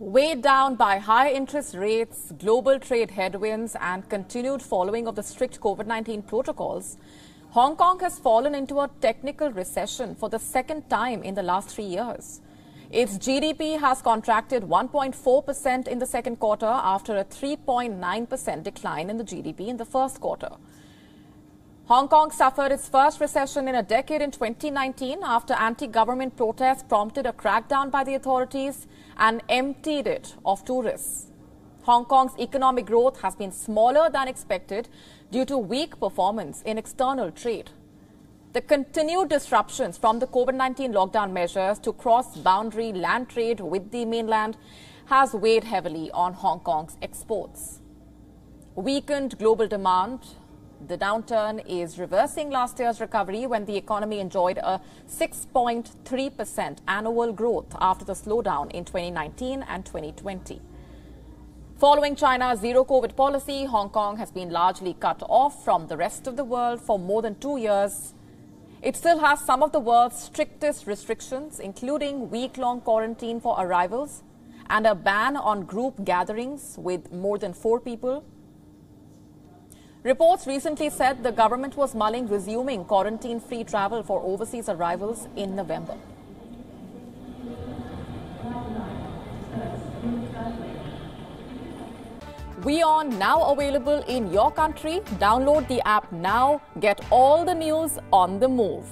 Weighed down by high interest rates, global trade headwinds, and continued following of the strict COVID 19 protocols, Hong Kong has fallen into a technical recession for the second time in the last three years. Its GDP has contracted 1.4% in the second quarter after a 3.9% decline in the GDP in the first quarter. Hong Kong suffered its first recession in a decade in 2019 after anti government protests prompted a crackdown by the authorities and emptied it of tourists. Hong Kong's economic growth has been smaller than expected due to weak performance in external trade. The continued disruptions from the COVID 19 lockdown measures to cross boundary land trade with the mainland has weighed heavily on Hong Kong's exports. Weakened global demand, the downturn is reversing last year's recovery when the economy enjoyed a 6.3% annual growth after the slowdown in 2019 and 2020. Following China's zero COVID policy, Hong Kong has been largely cut off from the rest of the world for more than two years. It still has some of the world's strictest restrictions, including week long quarantine for arrivals and a ban on group gatherings with more than four people. Reports recently said the government was mulling resuming quarantine free travel for overseas arrivals in November. WION now available in your country. Download the app now. Get all the news on the move.